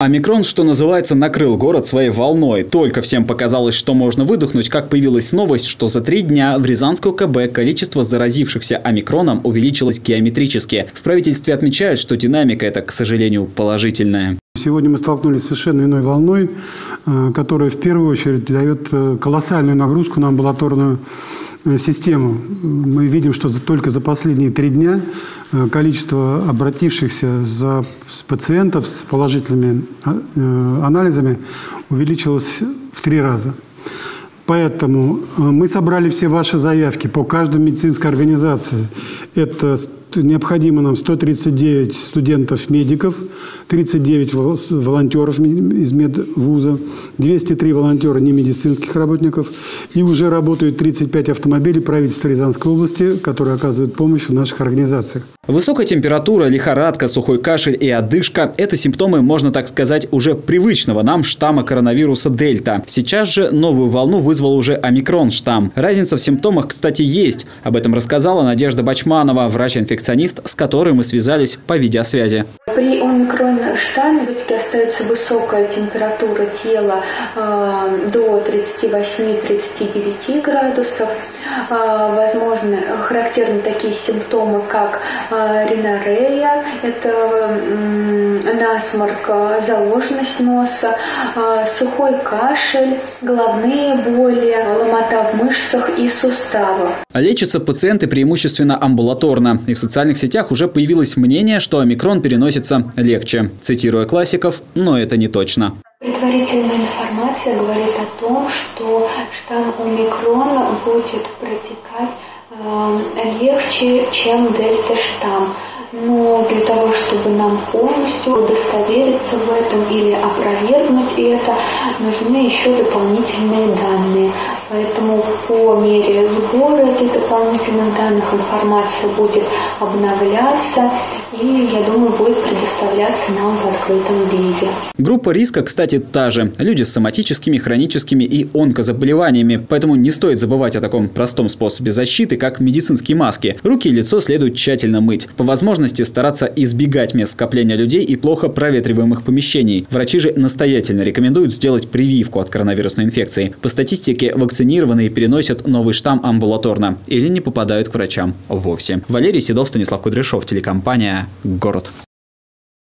Омикрон, что называется, накрыл город своей волной. Только всем показалось, что можно выдохнуть, как появилась новость, что за три дня в Рязанскую КБ количество заразившихся омикроном увеличилось геометрически. В правительстве отмечают, что динамика это, к сожалению, положительная. Сегодня мы столкнулись с совершенно иной волной, э, которая в первую очередь дает э, колоссальную нагрузку на амбулаторную систему. Мы видим, что только за последние три дня э, количество обратившихся за пациентов с положительными э, анализами увеличилось в три раза. Поэтому мы собрали все ваши заявки по каждой медицинской организации. Это необходимо нам 139 студентов-медиков, 39 волонтеров из медвуза, 203 волонтера немедицинских работников. И уже работают 35 автомобилей правительства Рязанской области, которые оказывают помощь в наших организациях. Высокая температура, лихорадка, сухой кашель и одышка – это симптомы, можно так сказать, уже привычного нам штамма коронавируса Дельта. Сейчас же новую волну вызвал уже омикрон штамм. Разница в симптомах, кстати, есть. Об этом рассказала Надежда Бачманова, врач-инфекционист, с которой мы связались по видеосвязи. При омикрон штамме все-таки остается высокая температура тела э, до 38-39 градусов. Э, возможно, характерны такие симптомы, как э, ринорея, это э, насморк, заложенность носа, э, сухой кашель, головные боли, ломота в мышцах и суставах. А лечатся пациенты преимущественно амбулаторно. И в социальных сетях уже появилось мнение, что омикрон переносится легче. Цитируя классиков, но это не точно. Предварительная информация говорит о том, что штамм омикрона будет протекать э, легче, чем дельта-штамм. Но для того, чтобы нам полностью удостовериться в этом или опровергнуть это, нужны еще дополнительные данные. Поэтому по мере сбора этих дополнительных данных информация будет обновляться и, я думаю, будет предоставляться нам в открытом виде. Группа риска, кстати, та же. Люди с соматическими, хроническими и онкозаболеваниями. Поэтому не стоит забывать о таком простом способе защиты, как медицинские маски. Руки и лицо следует тщательно мыть. По возможности стараться избегать мест скопления людей и плохо проветриваемых помещений. Врачи же настоятельно рекомендуют сделать прививку от коронавирусной инфекции. По статистике, вакцинированные переносят новый штамм амбулаторно или не попадают к врачам вовсе. Валерий Седов, Станислав Кудряшов, телекомпания «Город».